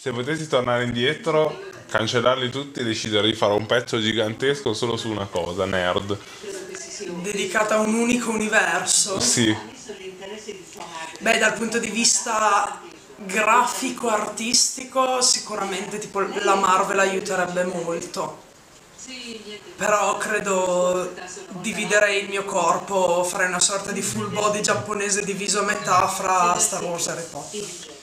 Se potessi tornare indietro, cancellarli tutti, deciderei di fare un pezzo gigantesco solo su una cosa, nerd. Dedicata a un unico universo? Sì. Beh, dal punto di vista grafico-artistico sicuramente tipo la Marvel aiuterebbe molto. Però credo dividerei il mio corpo, farei una sorta di full body giapponese diviso a metà fra Star Wars e Harry Potter.